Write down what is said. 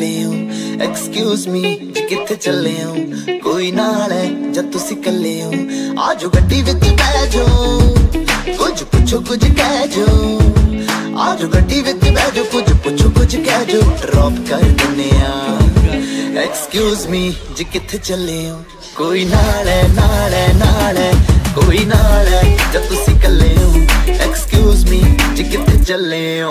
excuse me ਜੀ ਕਿੱਥੇ ਚੱਲੇ ਹੋ ਕੋਈ ਨਾਲ ਹੈ ਜਦ ਤੁਸੀਂ ਇਕੱਲੇ ਹੋ ਆਜੋ ਗੱਡੀ ਵਿੱਚ ਬਹਿ ਜਾਓ ਕੁਝ ਪੁੱਛੋ ਕੁਝ ਕਹਿ ਜਾਓ ਆਜੋ ਗੱਡੀ ਵਿੱਚ ਬਹਿ ਜਾਓ ਕੁਝ ਪੁੱਛੋ ਕੁਝ ਕਹਿ ਜਾਓ ਡ੍ਰੌਪ ਕਰ ਦਿੰਨੇ ਆ ਐਕਸਕਿਊਜ਼ ਮੀ ਜੀ ਕਿੱਥੇ ਚੱਲੇ ਹੋ ਕੋਈ ਨਾਲ ਹੈ ਨਾਲ ਹੈ ਨਾਲ ਹੈ ਕੋਈ ਨਾਲ ਹੈ ਜਦ ਤੁਸੀਂ ਇਕੱਲੇ ਹੋ ਐਕਸਕਿਊਜ਼ ਮੀ ਜੀ ਕਿੱਥੇ ਚੱਲੇ